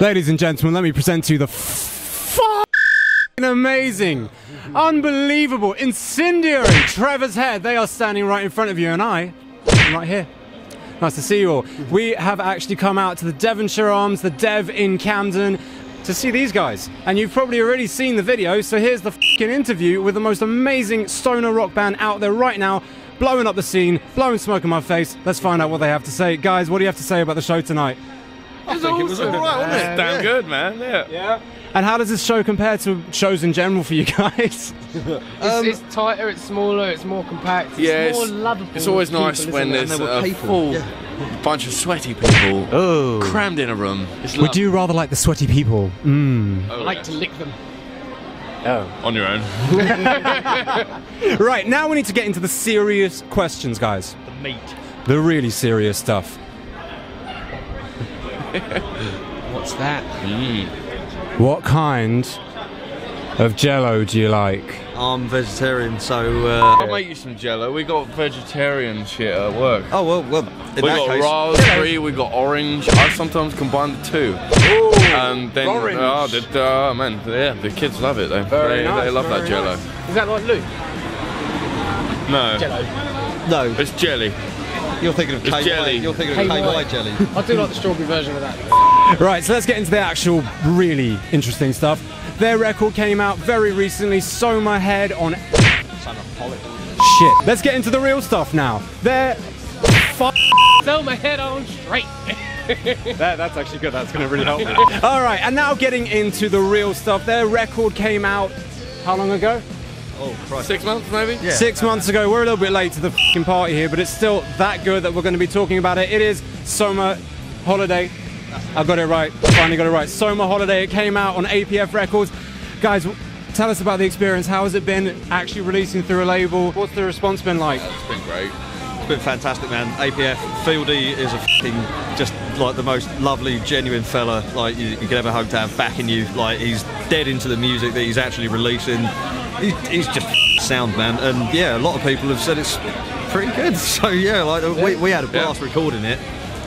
Ladies and gentlemen, let me present to you the amazing, unbelievable, incendiary Trevor's Head. They are standing right in front of you, and I am right here. Nice to see you all. We have actually come out to the Devonshire Arms, the Dev in Camden, to see these guys. And you've probably already seen the video, so here's the fucking interview with the most amazing stoner rock band out there right now, blowing up the scene, blowing smoke in my face. Let's find out what they have to say. Guys, what do you have to say about the show tonight? I think it was all right, wasn't it? Damn good, man. Yeah. Yeah. And how does this show compare to shows in general for you guys? It's, it's tighter, it's smaller, it's more compact, it's Yeah, more it's, lovable. it's always people, nice isn't when there's there were a people, full yeah. bunch of sweaty people Oh. crammed in a room. It's Would lovely. you rather like the sweaty people? Mm. Oh, I like yeah. to lick them. Oh. on your own. Right, now we need to get into the serious questions, guys. The meat. The really serious stuff. What's that? What kind of jello do you like? I'm vegetarian, so. Uh, I'll make you some jello. We got vegetarian shit at work. oh well, well. In we that got case, raspberry, we got orange. I sometimes combine the two. and then, orange. oh, the, uh, man, yeah, the kids love it though. Very they, nice, they love very that jello. Is that like Luke? No, Jello. no, it's jelly. You're thinking of It's KY. jelly. You're thinking of KY. KY jelly. I do like the strawberry version of that. Right, so let's get into the actual really interesting stuff. Their record came out very recently, Soma Head on. Shit. Let's get into the real stuff now. Their. Throw my head on straight. That, that's actually good. That's going to really help me. All right, and now getting into the real stuff. Their record came out how long ago? Oh Christ. Six months maybe? Yeah. Six months ago. We're a little bit late to the fing party here, but it's still that good that we're going to be talking about it. It is Soma Holiday. I got it right. Finally got it right. Soma Holiday. It came out on APF Records. Guys, tell us about the experience. How has it been actually releasing through a label? What's the response been like? It's been great. It's been fantastic, man. APF Fieldy is a fing just like the most lovely, genuine fella like you, you could ever hope to have backing you. Like he's dead into the music that he's actually releasing. He's, he's just sound, man. And yeah, a lot of people have said it's pretty good. So yeah, like we, we had a blast recording it.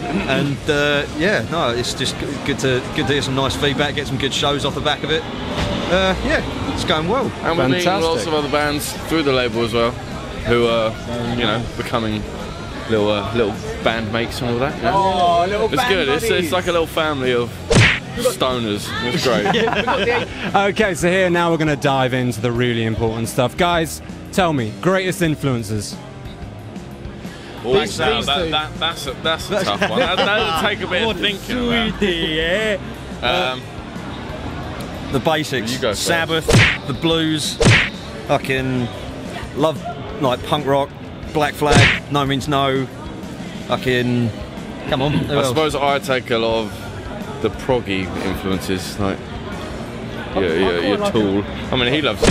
And uh, yeah, no, it's just good to good to hear some nice feedback, get some good shows off the back of it. Uh, yeah, it's going well. And we're meeting lots of other bands through the label as well, who are, you know, becoming little uh, little band mates and all that. you know? Oh, little It's good. It's, it's like a little family of stoners. It's great. Okay, so here now we're going to dive into the really important stuff. Guys, tell me, greatest influences. Oh, These- now these that, that, that's, a, that's a tough one. That, that'll take a bit of thinking about. Um, the basics. You go first. Sabbath, the blues, fucking love like punk rock, Black Flag, NoMeansNo, fucking come on. who I else? suppose I take a lot of the proggy influences, like yeah, yeah, quite your like Tool. I mean, he loves.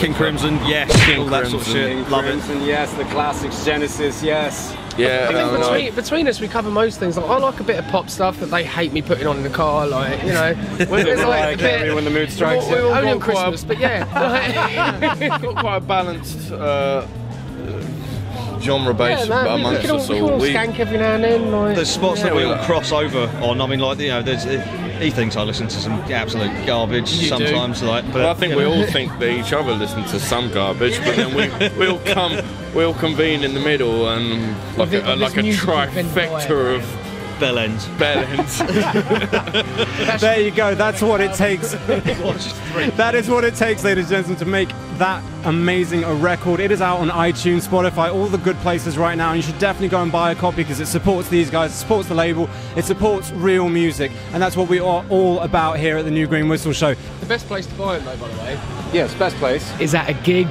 King Crimson, yes, King all that sort of Crimson. shit. Love it. yes, the classics, Genesis, yes. Yeah, I think I mean, between, between us, we cover most things. Like, I like a bit of pop stuff that they hate me putting on in the car. Like, you know, when there's like a bit. when the mood strikes We're you. all- only on got quite a- Christmas, but yeah. It's got quite a balanced uh, genre base yeah, man, we, we amongst can all, us we can all all. We- skank every now and then. Like, There's spots that Yeah, we we all are. cross over on. I mean, like you know, there's he thinks I listen to some absolute garbage You do. sometimes. Like, but Well, I think we know. all think that each other listen to some garbage, but then we we'll come we'll convene in the middle and like With a, this like a music we've been trifecta of bell ends. bell ends. There you go. That's what it takes. that is what it takes, ladies and gentlemen, to make that amazing a record. It is out on iTunes, Spotify, all the good places right now. And you should definitely go and buy a copy because it supports these guys, it supports the label, it supports real music, and that's what we are all about here at the New Green Whistle Show. the best place to buy it, though, by the way, Yes, best place. is at a gig.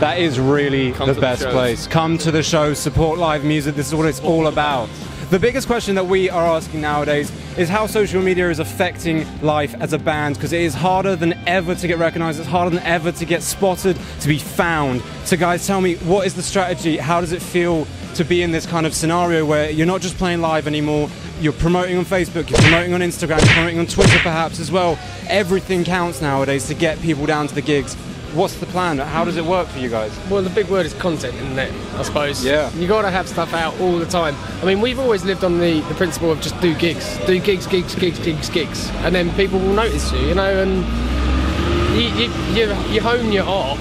That is really Come the to the best place. Come to the show, support live music. This is what it's all about. The biggest question that we are asking nowadays is how social media is affecting life as a band because it is harder than ever to get recognized, it's harder than ever to get spotted, to be found. So, guys, tell me, what is the strategy? How does it feel to be in this kind of scenario where you're not just playing live anymore? You're promoting on Facebook, you're promoting on Instagram, you're promoting on Twitter perhaps as well. Everything counts nowadays to get people down to the gigs. What's the plan? How does it work for you guys? Well, the big word is content, isn't it? I suppose. Yeah. You got to have stuff out all the time. I mean, we've always lived on the, the principle of just do gigs, do gigs, gigs, gigs, gigs, gigs, and then people will notice you, you know, and you you you, you hone your art,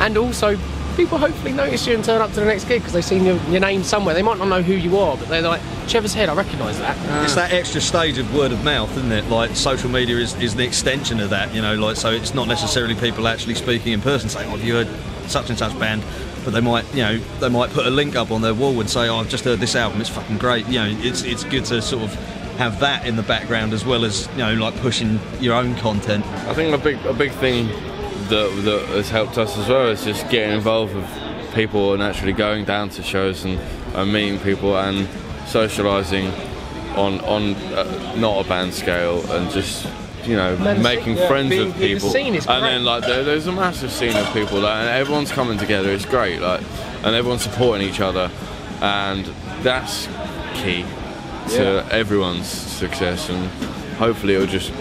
and also people hopefully notice you and turn up to the next gig because they've seen your, your name somewhere. They might not know who you are, but they're like, Trevor's Head, I recognise that. It's that extra stage of word of mouth, isn't it? Like social media is, is the extension of that, you know. Like so, it's not necessarily people actually speaking in person saying, "Oh, have you heard such and such band?" But they might, you know, they might put a link up on their wall and say, "Oh, I've just heard this album. It's fucking great." You know, it's it's good to sort of have that in the background as well as you know, like pushing your own content. I think a big a big thing that that has helped us as well is just getting involved with people and actually going down to shows and, and meeting people and socialising on on uh, not a band scale and just you know Man, making yeah, friends being- with the people. scene is and then like there, there's a massive scene of people like, and everyone's coming together it's great like and everyone's supporting each other. And that's key to everyone's success and hopefully it'll just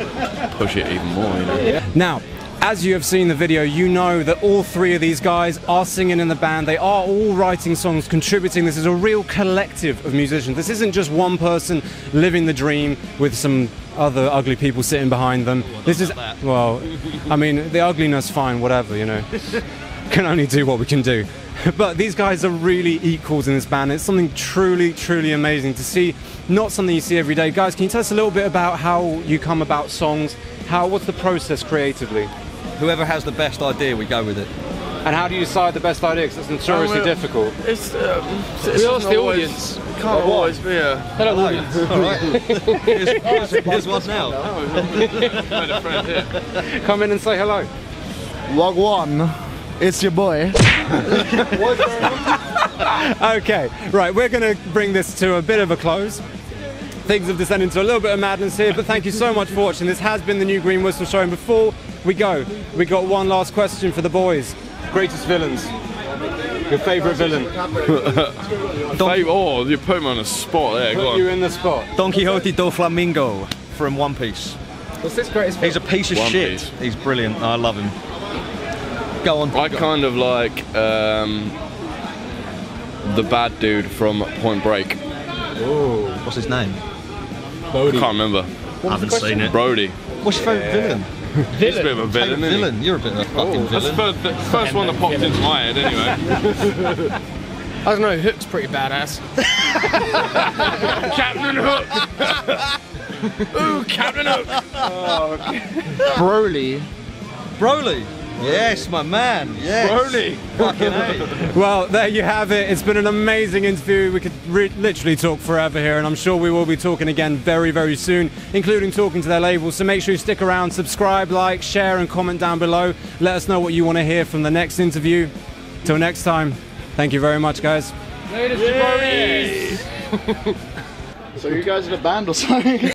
push it even more you know? Now, as you have seen the video, you know that all three of these guys are singing in the band. They are all writing songs, contributing. This is a real collective of musicians. This isn't just one person living the dream with some other ugly people sitting behind them. This is, well, I mean, the ugliness, fine, whatever, you know. can only do what we can do. But these guys are really equals in this band. It's something truly, truly amazing to see. Not something you see every day. Guys, can you tell us a little bit about how you come about songs? How what's the process creatively? Whoever has the best idea, we go with it. And how do you decide the best idea? Because it's notoriously well- difficult. It's, um, We it's asked the always- audience. Can't always be a. Hello, All right. here's, here's, here's one now. A friend here. Come in and say hello. Log one, it's your boy. Okay, right, we're going to bring this to a bit of a close. Things have descended into a little bit of madness here, but thank you so much for watching. This has been the new Green Whistle Show, and before we go, we got one last question for the boys. Greatest villains. Your favourite villain. Babe, oh, you put him on a spot there. Go Put on. you in the spot. Donquixote Doflamingo from One Piece. What's this greatest? He's a piece of One shit. Piece. He's brilliant. I love him. Go on. I kind of like um, the bad dude from Point Break. What's his name? Brody. I can't remember. I haven't seen it. Brody. What's your favourite villain? He's a bit of a villain, Favourite isn't he? villain? You're a bit of a fucking That's the villain. first, the first one that popped into my head, anyway. I don't know. Hook's pretty badass. Captain Hook! Ooh, Captain Hook! Broly. Broly. Yes, my man. Yes. Broly! Fucking Well, there you have it. It's been an amazing interview. We could re- literally talk forever here, and I'm sure we will be talking again very, very soon, including talking to their labels. So make sure you stick around, subscribe, like, share, and comment down below. Let us know what you want to hear from the next interview. Till next time, thank you very much, guys. So you guys in a band or something?